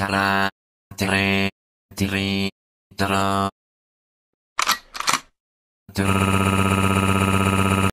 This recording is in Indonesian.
Tara, tere, tiri, tara. Ter.